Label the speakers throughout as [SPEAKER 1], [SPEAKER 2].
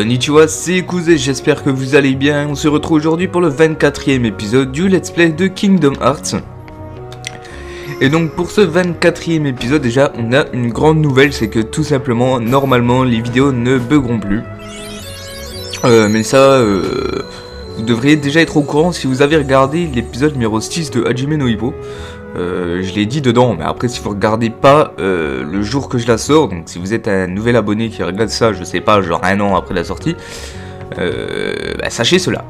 [SPEAKER 1] Konnichiwa, c'est Kuze, j'espère que vous allez bien. On se retrouve aujourd'hui pour le 24e épisode du Let's Play de Kingdom Hearts. Et donc pour ce 24e épisode, déjà, on a une grande nouvelle, c'est que tout simplement, normalement, les vidéos ne buggeront plus. Euh, mais ça, euh, vous devriez déjà être au courant si vous avez regardé l'épisode numéro 6 de Hajime no. Euh, je l'ai dit dedans, mais après si vous regardez pas euh, le jour que je la sors, donc si vous êtes un nouvel abonné qui regarde ça, je sais pas, genre un an après la sortie, euh, bah, sachez cela.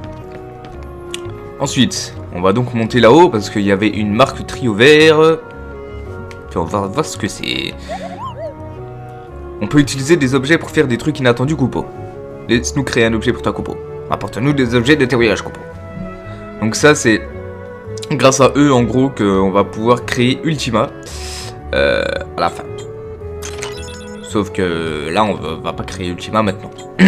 [SPEAKER 1] Ensuite, on va donc monter là-haut parce qu'il y avait une marque trio vert. On va voir ce que c'est. On peut utiliser des objets pour faire des trucs inattendus, Coupeau. Laisse-nous créer un objet pour ta Coupeau. Apporte-nous des objets d'atterrissage, Coupeau. Donc ça, c'est grâce à eux en gros qu'on va pouvoir créer Ultima euh, à la fin. Sauf que là on va, va pas créer Ultima maintenant.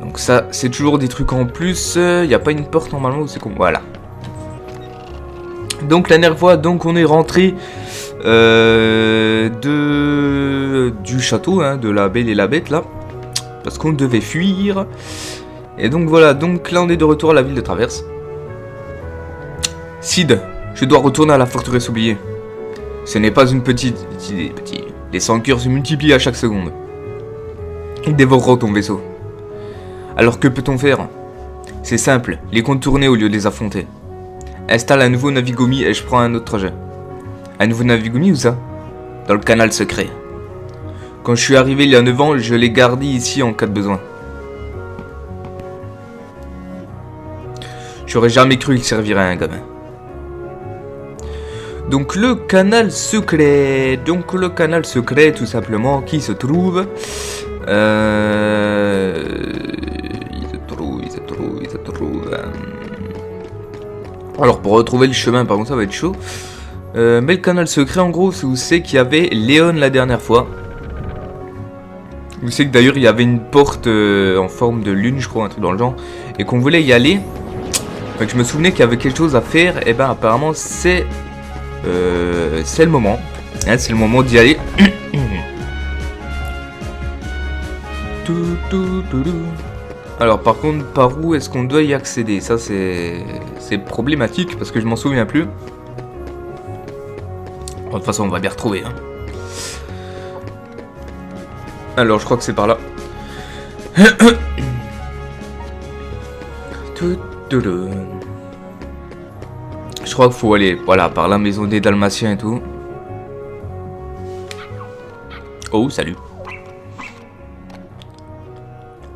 [SPEAKER 1] donc ça c'est toujours des trucs en plus. Il n'y a pas une porte normalement c'est comme voilà. Donc la nervoie donc on est rentré euh, de du château hein, de la belle et la bête là parce qu'on devait fuir. Et donc voilà, donc là on est de retour à la ville de Traverse. Sid, je dois retourner à la forteresse oubliée. Ce n'est pas une petite. Les sans cœurs se multiplient à chaque seconde. Ils dévoreront ton vaisseau. Alors que peut-on faire? C'est simple, les contourner au lieu de les affronter. Installe un nouveau Navigomi et je prends un autre trajet. Un nouveau Navigomi ou ça? Dans le canal secret. Quand je suis arrivé il y a 9 ans, je l'ai gardé ici en cas de besoin. J'aurais jamais cru qu'il servirait à un gamin. Donc le canal secret, donc le canal secret tout simplement qui se trouve, euh, il se trouve, il se trouve, il se trouve. euh. Alors pour retrouver le chemin par contre ça va être chaud. Euh, mais le canal secret en gros c'est où c'est qu'il y avait Léon la dernière fois. Vous savez que d'ailleurs il y avait une porte euh, en forme de lune je crois un truc dans le genre et qu'on voulait y aller. Je me souvenais qu'il y avait quelque chose à faire, et ben apparemment c'est euh, c'est le moment. Hein, c'est le moment d'y aller. Alors par contre, par où est-ce qu'on doit y accéder? Ça c'est problématique parce que je m'en souviens plus. De toute façon, on va bien retrouver. hein. Alors je crois que c'est par là. Tout. Je crois qu'il faut aller, voilà, par la maison des Dalmatiens et tout. Oh, salut.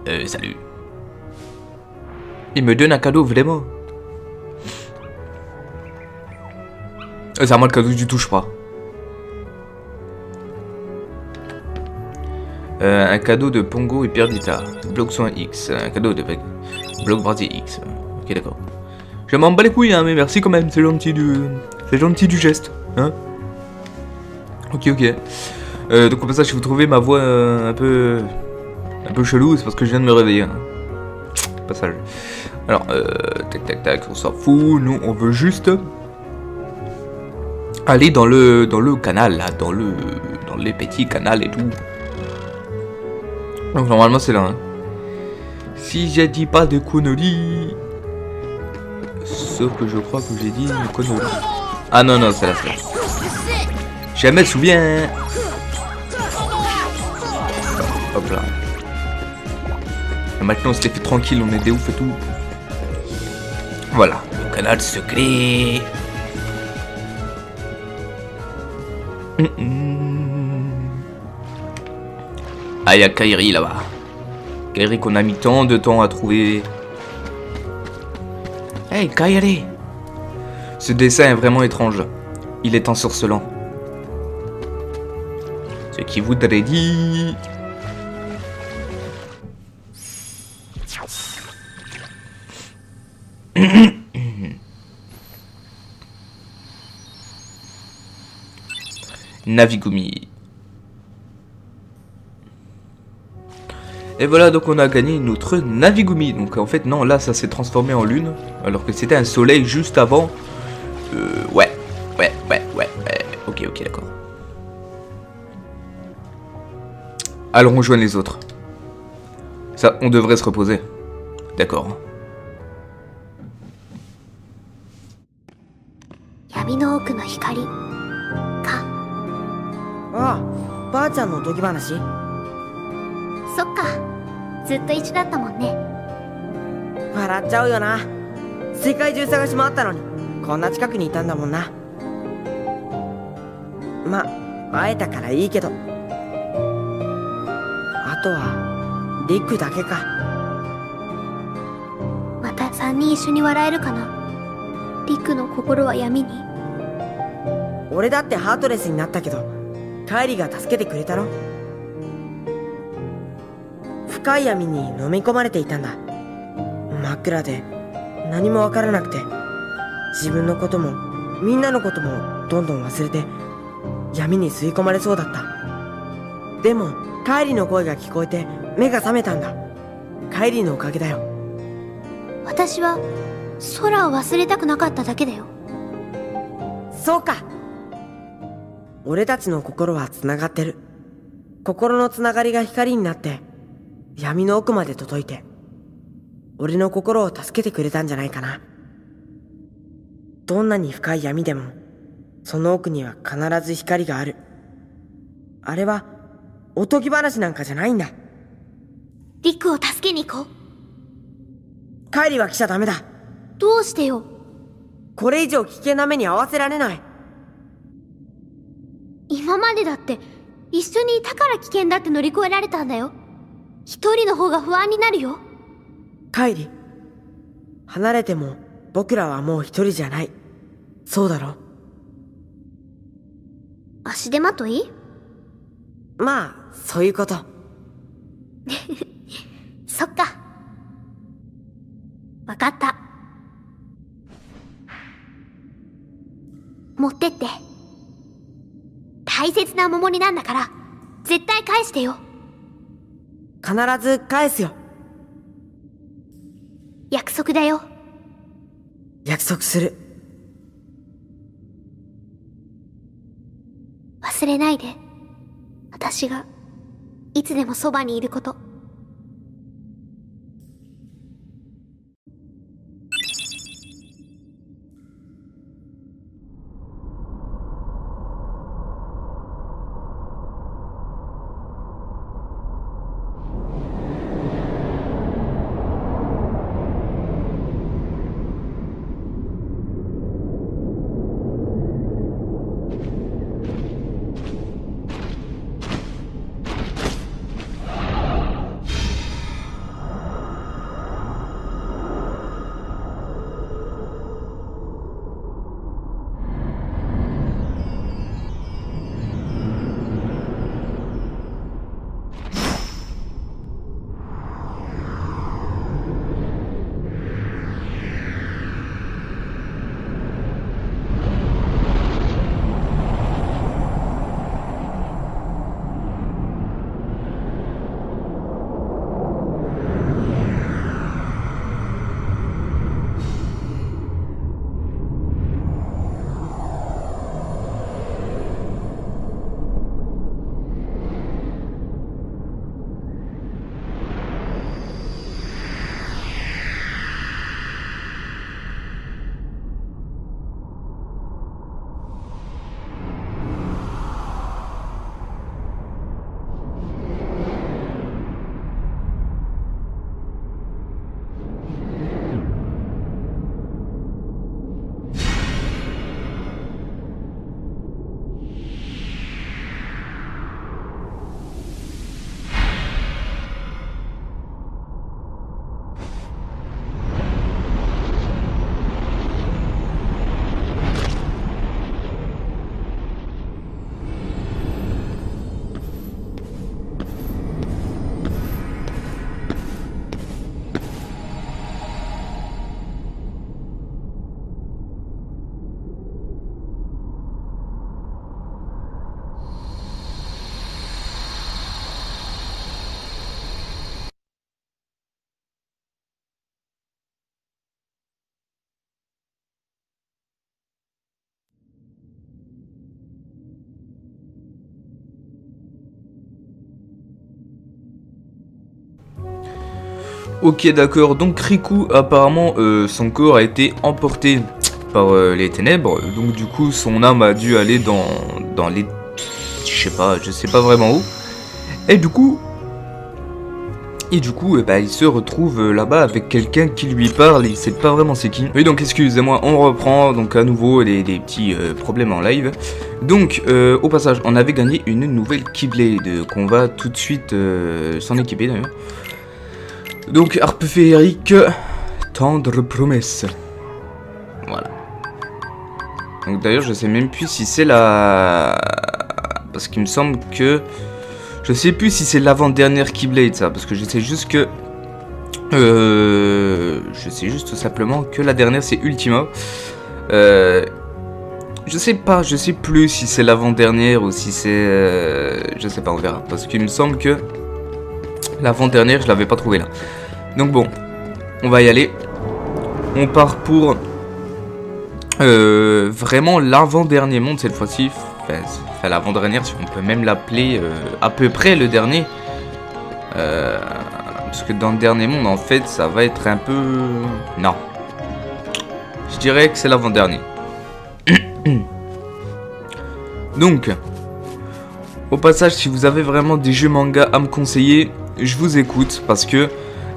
[SPEAKER 1] Euh, salut. Il me donne un cadeau, vraiment. Euh, c'est à moi le cadeau, tu touches pas. Euh, un cadeau de Pongo et Perdita. Bloc soin X. Un cadeau de Bloc brasier X. D'accord. Je m'en bats les couilles, hein, mais merci quand même, c'est gentil du... C'est gentil du geste, hein Ok, ok. Euh, donc au passage, si vous trouvez ma voix euh, un peu... Un peu chelou, c'est parce que je viens de me réveiller. Hein. Passage. Alors, euh, tac, tac, tac, on s'en fout. Nous, on veut juste... Aller dans le... Dans le canal, là, dans le... Dans les petits canals et tout. Donc normalement, c'est là, hein. Si j'ai dit pas de conneries... Sauf que je crois que j'ai dit une connerie. Ah non, non, c'est là. Je me souviens. Hop là. Maintenant, on s'était fait tranquille, on est des ouf et tout. Voilà, le canal secret. Ah, il y a Kairi là-bas. Kairi qu'on a mis tant de temps à trouver. Ce dessin est vraiment étrange. Il est ensorcelant. Ce qui voudrait dire... Navigumi. Et voilà, donc on a gagné notre Navigumi. Donc en fait, non, là, ça s'est transformé en lune. Alors que c'était un soleil juste avant. Euh, ouais, ouais, ouais, ouais, ouais. Ok, ok, d'accord. allons rejoindre les autres. Ça, on devrait se reposer. D'accord.
[SPEAKER 2] 闇ずっと一緒だったもんね。
[SPEAKER 3] 笑っちゃうよな。世界中探し回ったのに。こんな近くにいたんだもんな。ま会えたからいいけど。あとはリクだけか。
[SPEAKER 2] また3人一緒に笑えるかな？リクの心は闇に。
[SPEAKER 3] 俺だってハートレスになったけどカイリが助けてくれたろ深い闇に飲み込まれていたんだ。真っ暗で何もわからなくて自分のこともみんなのこともどんどん忘れて闇に吸い込まれそうだった。でもカイリの声が聞こえて目が覚めたんだ。カイリのおかげだよ。
[SPEAKER 2] 私は空を忘れたくなかっただけだよ。
[SPEAKER 3] そうか。俺たちの心は繋がってる。心の繋がりが光になって闇の奥まで届いて俺の心を助けてくれたんじゃないかな。どんなに深い闇でもその奥には必ず光がある。あれはおとぎ話なんかじゃないんだ。
[SPEAKER 2] リクを助けに行こう。
[SPEAKER 3] 帰りは来ちゃダメだ。
[SPEAKER 2] どうしてよ。
[SPEAKER 3] これ以上危険な目に遭わせられない。
[SPEAKER 2] 今までだって一緒にいたから危険だって乗り越えられたんだよ一人の方が不安になるよ。
[SPEAKER 3] 帰り。離れても僕らはもう一人じゃない。そうだろ
[SPEAKER 2] 足手まとい？
[SPEAKER 3] まあそういうこと。
[SPEAKER 2] そっか。わかった。持ってって。大切なお守りなんだから絶対返してよ
[SPEAKER 3] 必ず返すよ。
[SPEAKER 2] 約束だよ。
[SPEAKER 3] 約束する。
[SPEAKER 2] 忘れないで。私がいつでもそばにいること
[SPEAKER 1] Ok, d'accord. Donc Riku, apparemment, euh, son corps a été emporté par euh, les ténèbres. Donc du coup, son âme a dû aller dans, les... Je sais pas, je sais pas vraiment où. Et du coup... Et du coup, eh ben, il se retrouve euh, là-bas avec quelqu'un qui lui parle, il sait pas vraiment c'est qui. Oui, donc excusez-moi, on reprend donc à nouveau les, petits problèmes en live. Donc, au passage, on avait gagné une nouvelle Keyblade qu'on va tout de suite s'en équiper d'ailleurs. Donc, harpe féerique, tendre promesse. Voilà. Donc d'ailleurs, je sais même plus si c'est la... Parce qu'il me semble que... Je sais plus si c'est l'avant-dernière Keyblade, ça. Parce que je sais juste que... Euh... Je sais juste tout simplement que la dernière, c'est Ultima. Euh... Je sais pas, je sais plus si c'est l'avant-dernière ou si c'est... euh, Je sais pas, on verra. Parce qu'il me semble que... L'avant-dernière, je l'avais pas trouvé là. Donc bon, on va y aller. On part pour... Euh, vraiment l'avant-dernier monde cette fois-ci. Enfin, l'avant-dernière, si on peut même l'appeler euh, à peu près le dernier. Euh, parce que dans le dernier monde, en fait, ça va être un peu... Non. Je dirais que c'est l'avant-dernier. Donc, au passage, si vous avez vraiment des jeux manga à me conseiller, je vous écoute parce que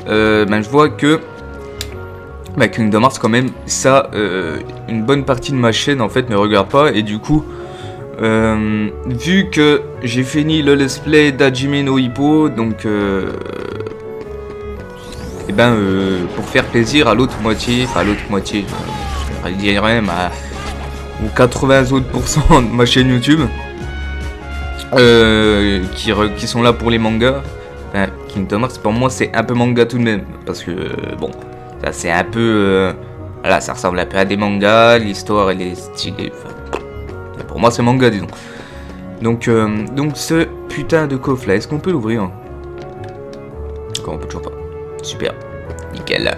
[SPEAKER 1] euh, ben, je vois que bah, Kingdom Hearts quand même, ça, euh, une bonne partie de ma chaîne en fait ne regarde pas et du coup, euh, vu que j'ai fini le let's play d'Hajime no Hippo, donc et ben euh, pour faire plaisir à l'autre moitié, enfin à l'autre moitié, je, dirais même à aux 80 autres pourcents de ma chaîne YouTube, qui, sont là pour les mangas. Enfin, Pour moi c'est un peu manga tout de même parce que euh, bon ça c'est un peu euh, voilà ça ressemble un peu à des mangas l'histoire elle est stylée pour moi c'est manga disons. Donc euh, donc ce putain de coffre là est-ce qu'on peut l'ouvrir Encore on peut toujours pas super. Nickel.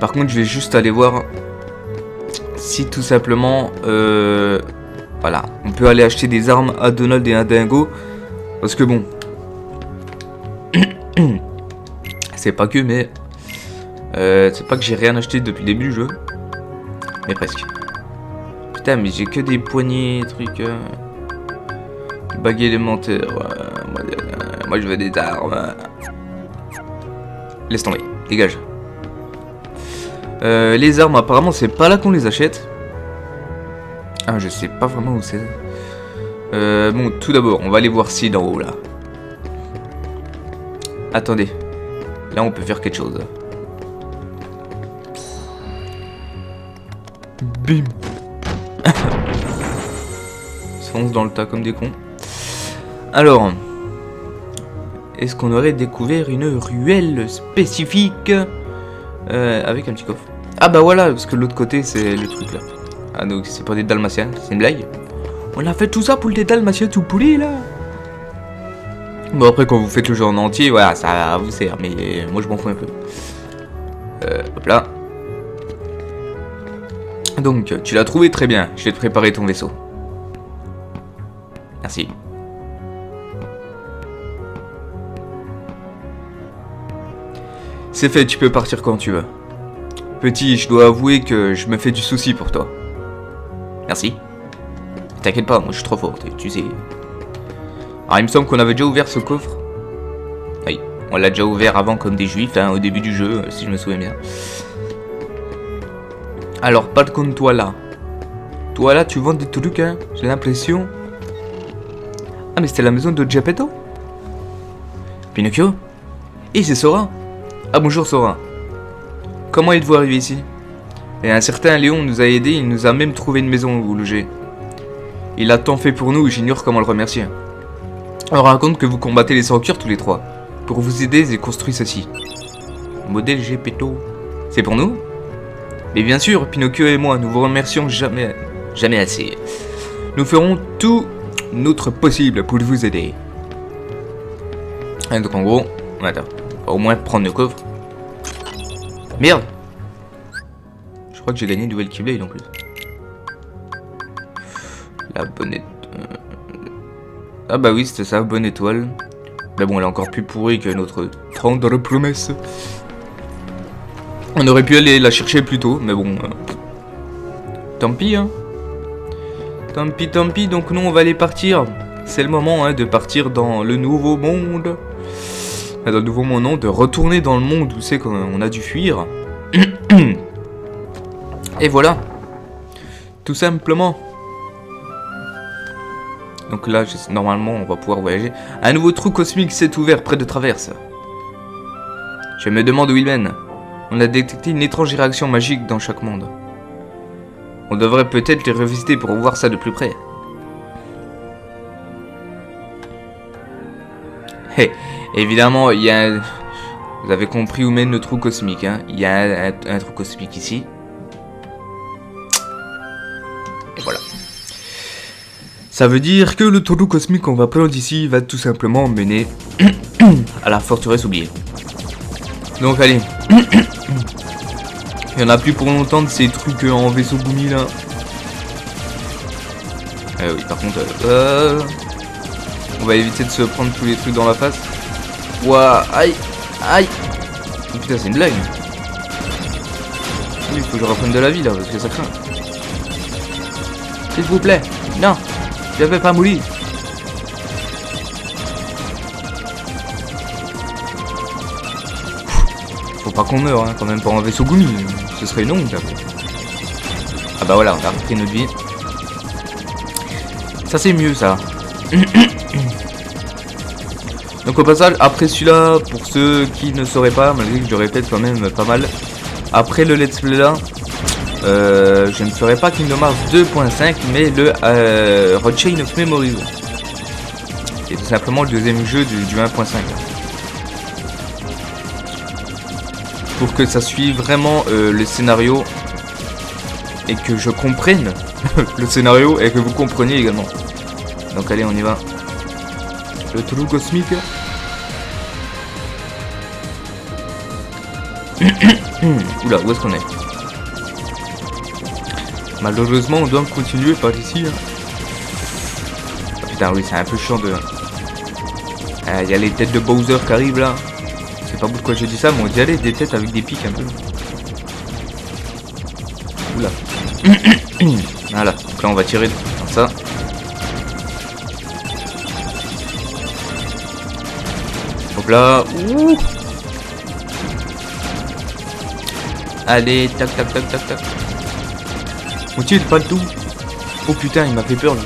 [SPEAKER 1] Par contre je vais juste aller voir si tout simplement euh, voilà on peut aller acheter des armes à Donald et à Dingo parce que bon c'est pas que, mais euh, c'est pas que j'ai rien acheté depuis le début du jeu, mais presque. Putain, mais j'ai que des poignées, trucs, euh, bagues élémentaires. euh, moi, je veux des armes. Laisse tomber, dégage. Euh, les armes, apparemment, c'est pas là qu'on les achète. Ah, je sais pas vraiment où c'est. Bon, tout d'abord, on va aller voir si d'en haut là. Attendez. Là, on peut faire quelque chose. Bim. On se fonce dans le tas comme des cons. Alors. Est-ce qu'on aurait découvert une ruelle spécifique euh, avec un petit coffre? Ah bah voilà, parce que l'autre côté, c'est le truc là. Ah donc c'est pas des dalmatiens, c'est une blague. On a fait tout ça pour des dalmatiens tout pourris là Bon après quand vous faites le jeu en entier, voilà, ça vous sert, mais moi je m'en fous un peu. Euh, hop là. Donc, tu l'as trouvé très bien, je vais te préparer ton vaisseau. Merci. C'est fait, tu peux partir quand tu veux. Petit, je dois avouer que je me fais du souci pour toi. Merci. T'inquiète pas, moi je suis trop fort, tu sais. Alors il me semble qu'on avait déjà ouvert ce coffre. Oui, on l'a déjà ouvert avant comme des juifs, hein, au début du jeu, si je me souviens bien. Alors, par contre, toi là. Toi là, tu vends des trucs, hein J'ai l'impression. Ah, mais c'était la maison de Geppetto Pinocchio Et c'est Sora Ah, bonjour Sora. Comment êtes-vous arrivé ici? Et un certain Léon nous a aidés, il nous a même trouvé une maison où loger. Il a tant fait pour nous, j'ignore comment le remercier. On raconte que vous combattez les sans-cœurs tous les trois. Pour vous aider, j'ai construit ceci. Modèle Gepetto. C'est pour nous? Mais bien sûr, Pinocchio et moi, nous vous remercions jamais, jamais assez. Nous ferons tout notre possible pour vous aider. Donc en gros, attends, on va au moins prendre le coffre. Merde Je crois que j'ai gagné une nouvelle Keyblade en plus. La bonne étoile. Ah bah oui, c'était ça, bonne étoile. Mais bon, elle est encore plus pourrie que notre tendre promesse. On aurait pu aller la chercher plus tôt, mais bon. euh, tant pis, hein. Tant pis, tant pis. Donc nous, on va aller partir. C'est le moment hein, de partir dans le nouveau monde. Enfin, Dans le nouveau monde, non, de retourner dans le monde où c'est qu'on a dû fuir. Et voilà. Tout simplement. Donc là, normalement, on va pouvoir voyager. Un nouveau trou cosmique s'est ouvert près de Traverse. Je me demande où il mène. On a détecté une étrange réaction magique dans chaque monde. On devrait peut-être les revisiter pour voir ça de plus près. Hé, évidemment, il y a. Vous avez compris où mène le trou cosmique, hein. Il y a un trou cosmique ici. Ça veut dire que le trou cosmique qu'on va prendre ici va tout simplement mener à la forteresse oubliée. Donc allez. Il y en a plus pour longtemps de ces trucs en vaisseau Gumi là. Eh oui, par contre, euh, euh, on va éviter de se prendre tous les trucs dans la face. Ouah, aïe, aïe. Oh, putain, c'est une blague. Il faut que je reprenne de la vie là parce que ça craint. S'il vous plaît, non, je vais pas mourir. Faut pas qu'on meure, hein, quand même, pour un vaisseau Gumi. Ce serait une honte. après. Ah bah voilà, on a repris notre vie. Ça c'est mieux ça. Donc au passage, après celui-là, pour ceux qui ne sauraient pas, malgré que je répète quand même pas mal, après le let's play là, euh, je ne ferai pas Kingdom Hearts 2.5, mais le euh, Red Chain of Memories. Et tout simplement le deuxième jeu du, du 1.5. Pour que ça suive vraiment euh, le scénario et que je comprenne le scénario et que vous compreniez également. Donc allez, on y va. Le trou cosmique. Oula, où est-ce qu'on est? Malheureusement, on doit continuer par ici. hein. Putain, oui, c'est un peu chiant de... Ah, Il y a les têtes de Bowser qui arrivent là. Je sais pas pourquoi je dis ça, mais on dirait des têtes avec des pics un peu. Oula. voilà, donc là on va tirer dans ça. Hop là. Allez, tac tac tac tac tac. On tire pas le tout. Oh putain, il m'a fait peur lui.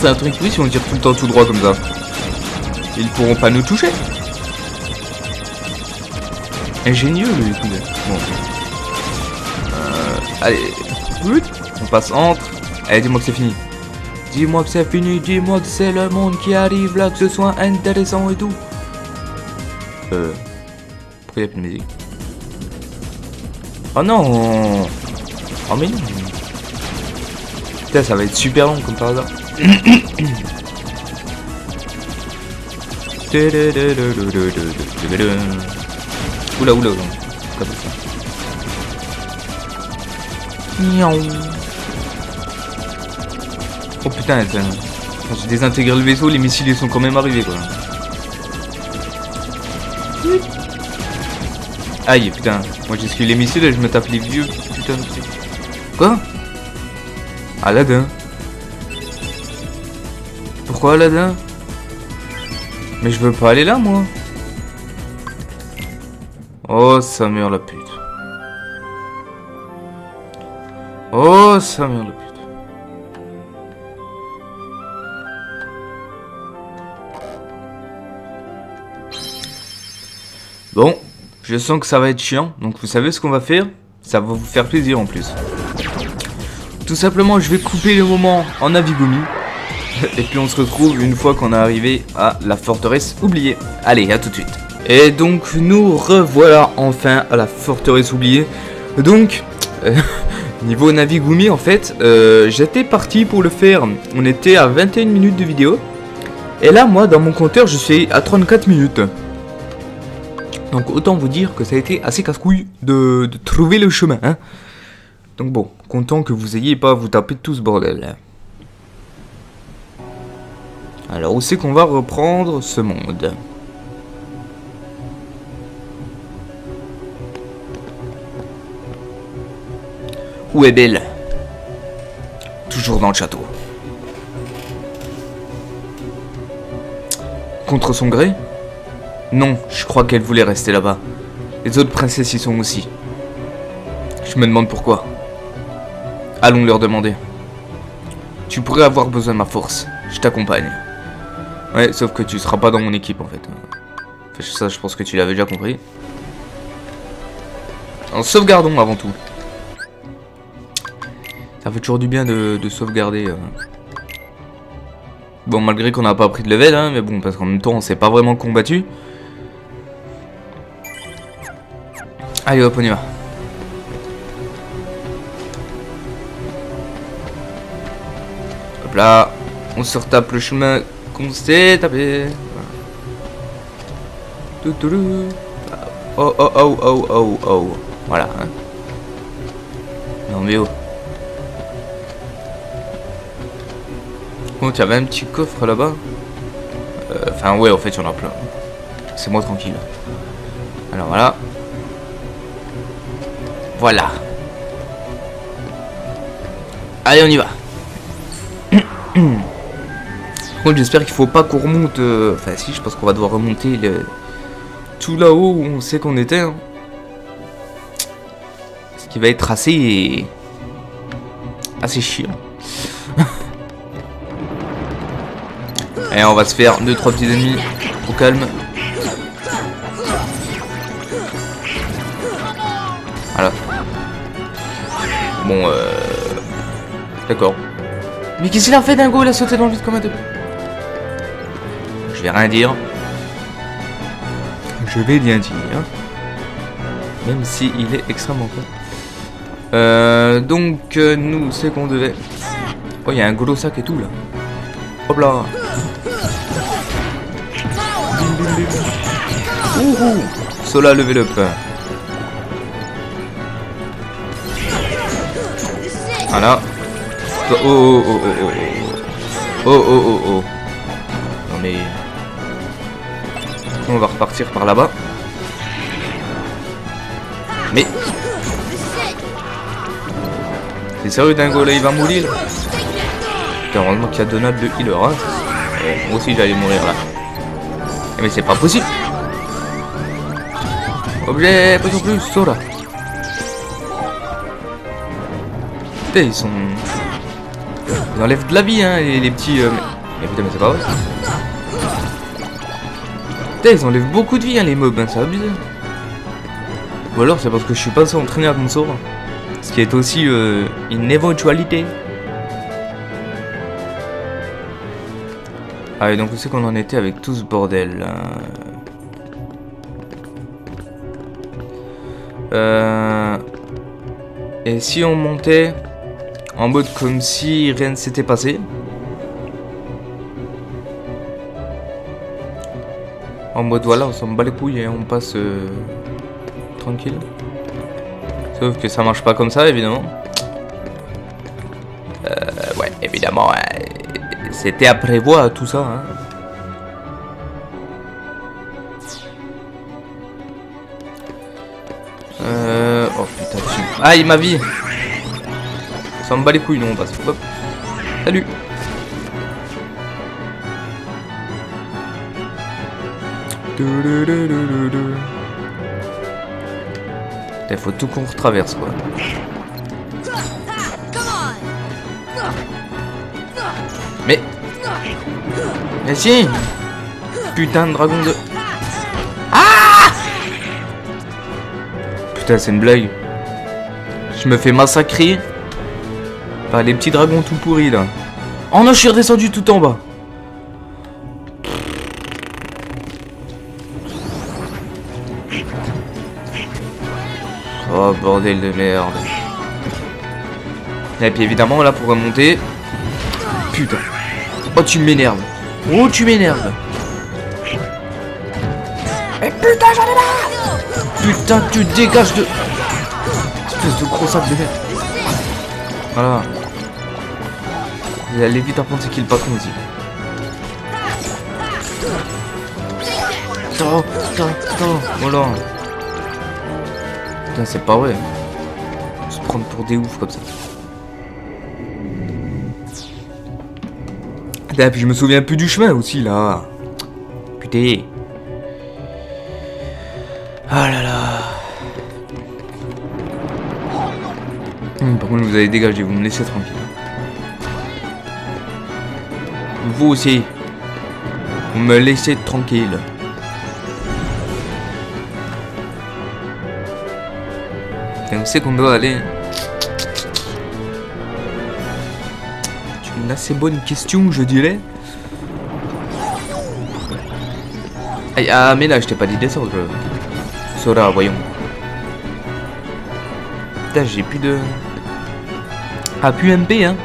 [SPEAKER 1] C'est un truc oui si on tire tout le temps tout droit comme ça. Ils pourront pas nous toucher. Ingénieux le coup. Bon. Euh, allez. On passe entre. Allez, dis-moi que c'est fini. Dis-moi que c'est fini, dis-moi que c'est le monde qui arrive là, que ce soit intéressant et tout. Euh. Pourquoi il plus de musique? Oh non Oh mais non Putain, ça va être super long comme par hasard. Oula oula oula. Oh putain, j'ai désintégré le vaisseau, les missiles ils sont quand même arrivés quoi. Aïe putain, moi j'esquive les missiles et je me tape les vieux putain. De trucs. Quoi? Aladdin. Pourquoi Aladdin? Mais je veux pas aller là moi. Oh ça meurt la pute. Oh ça meurt la pute. Bon, je sens que ça va être chiant, donc vous savez ce qu'on va faire? Ça va vous faire plaisir en plus. Tout simplement, je vais couper le moment en Avigumi. Et puis on se retrouve une fois qu'on est arrivé à la forteresse oubliée. Allez, à tout de suite. Et donc, nous revoilà enfin à la forteresse oubliée. Donc, euh, niveau Navigumi, en fait, euh, j'étais parti pour le faire. On était à 21 minutes de vidéo. Et là, moi, dans mon compteur, je suis à 34 minutes. Donc autant vous dire que ça a été assez casse-couille de, trouver le chemin. Hein. Donc bon, content que vous ayez pas à vous taper tout ce bordel. Hein. Alors où c'est qu'on va reprendre ce monde? Où est Belle? Toujours dans le château. Contre son gré non, je crois qu'elle voulait rester là-bas. Les autres princesses y sont aussi. Je me demande pourquoi. Allons leur demander. Tu pourrais avoir besoin de ma force. Je t'accompagne. Ouais, sauf que tu seras pas dans mon équipe en fait. Ça, je pense que tu l'avais déjà compris. En sauvegardons avant tout. Ça fait toujours du bien de, de sauvegarder. euh. Bon, malgré qu'on n'a pas pris de level, hein, mais bon, parce qu'en même temps, on s'est pas vraiment combattu. Allez, hop, on y va. Hop là, on se retape le chemin qu'on s'est tapé. Voilà. Oh oh oh oh oh oh. Voilà. Hein. Non mais oh. Bon, il y avait un petit coffre là-bas. Euh, Enfin ouais, en fait, il y en a plein. C'est moi tranquille. Alors voilà. Voilà. Allez, on y va. Bon, j'espère qu'il faut pas qu'on remonte. euh, Enfin, si, je pense qu'on va devoir remonter le... tout là-haut où on sait qu'on était. hein. Ce qui va être assez. assez chiant. Et on va se faire 2-3 petits ennemis au calme. Bon, euh. D'accord. Mais qu'est-ce qu'il a fait Dingo? Il a sauté dans le vide comme un deux. Je vais rien dire. Je vais rien dire. Même si il est extrêmement con. Euh, donc, euh, nous, c'est qu'on devait. Oh, il y a un gros sac et tout là. Hop là. Ouhou. Sola level up. Voilà. Oh oh oh oh oh. Oh oh oh oh. Non mais... On va repartir par là-bas. Mais... C'est sérieux Dingo, là il va mourir Putain, heureusement qu'il y a Donald de healer, hein. Moi aussi j'allais mourir là. Mais c'est pas possible Objet, pas plus, là Ils sont. Ils enlèvent de la vie, hein, les, petits. euh, Mais putain, mais c'est pas vrai. Putain, ils enlèvent beaucoup de vie, hein, les mobs, hein, c'est abusé. Ou alors, c'est parce que je suis pas assez entraîné à sort. Ce qui est aussi euh, une éventualité. Ah, et donc, où c'est qu'on en était avec tout ce bordel Euh. Et si on montait en mode comme si rien ne s'était passé En mode voilà, on s'en bat les couilles et on passe euh, tranquille. Sauf que ça marche pas comme ça évidemment. Euh, ouais, évidemment, c'était à prévoir tout ça. Hein. Euh... Oh putain, tu... Aïe, ma vie Ça me bat les couilles, non, on passe. Hop. Salut Il faut tout qu'on retraverse, quoi. Mais... Mais si Putain de dragon de... Putain, c'est une blague. Je me fais massacrer les petits dragons tout pourris là. Oh non, je suis redescendu tout en bas. Oh bordel de merde. Et puis évidemment là pour remonter. Putain. Oh tu m'énerves. Oh tu m'énerves. Mais putain j'en ai marre Putain, tu dégages de... Espèce de gros sac de merde. Voilà. Il allait vite apprendre c'est qui le patron aussi. Putain, putain, putain, c'est pas vrai. Ce prendre pour des oufs comme ça. Et puis je me souviens plus du chemin aussi là. Putain. Ah là là. Hum, par contre vous allez dégager, vous me laissez tranquille. Vous aussi. Vous me laissez tranquille. On sait qu'on doit aller. C'est une assez bonne question, je dirais. Ah, mais là, je t'ai pas dit descendre. Sora, voyons. Putain, j'ai plus de. Ah, plus MP, hein.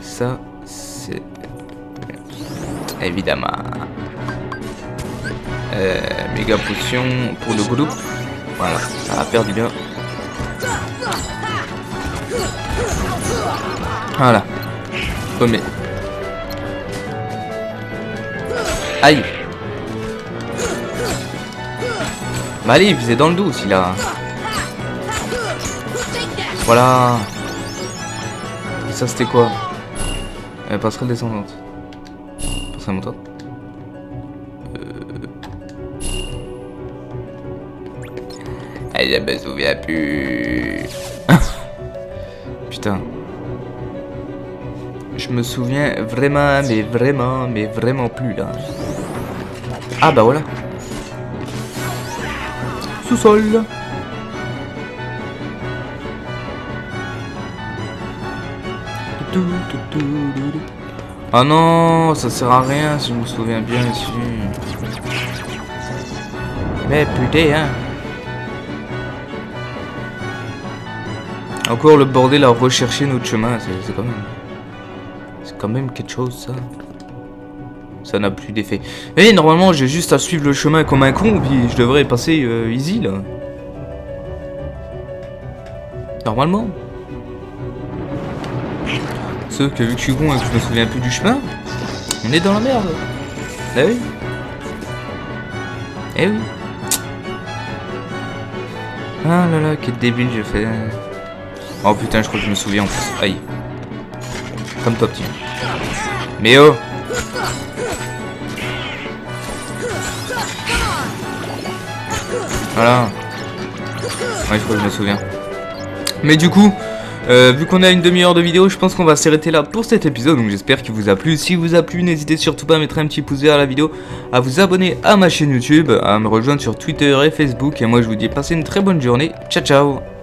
[SPEAKER 1] Ça, c'est... Évidemment. Euh, méga potion pour le groupe. Voilà, ça va faire du bien. Voilà. Mais... Aïe Bah allez, il faisait dans le dos aussi là. Voilà. Ça c'était quoi? Euh, Passerelle descendante. Passerelle montante. Euh... Je me souviens plus. Putain. Je me souviens vraiment, mais vraiment, mais vraiment plus là. Ah bah voilà. Sous-sol. Ah non, ça sert à rien si je me souviens bien ici. Mais putain, hein. Encore le bordel à rechercher notre chemin, c'est quand même... C'est quand même quelque chose ça. Ça n'a plus d'effet. Et normalement j'ai juste à suivre le chemin comme un con, puis je devrais passer euh, easy là. Normalement. Sauf que vu que je suis con et que je me souviens plus du chemin, on est dans la merde. Eh oui. Eh oui. Ah là là, quel débile j'ai fait. Oh putain, je crois que je me souviens en plus. Aïe. Comme toi, petit. Mais oh Voilà. Ouais, je crois que je me souviens. Mais du coup, euh, vu qu'on a une demi-heure de vidéo, je pense qu'on va s'arrêter là pour cet épisode. Donc j'espère qu'il vous a plu. Si vous a plu, n'hésitez surtout pas à mettre un petit pouce vers à la vidéo, à vous abonner à ma chaîne YouTube, à me rejoindre sur Twitter et Facebook. Et moi je vous dis passez une très bonne journée. Ciao ciao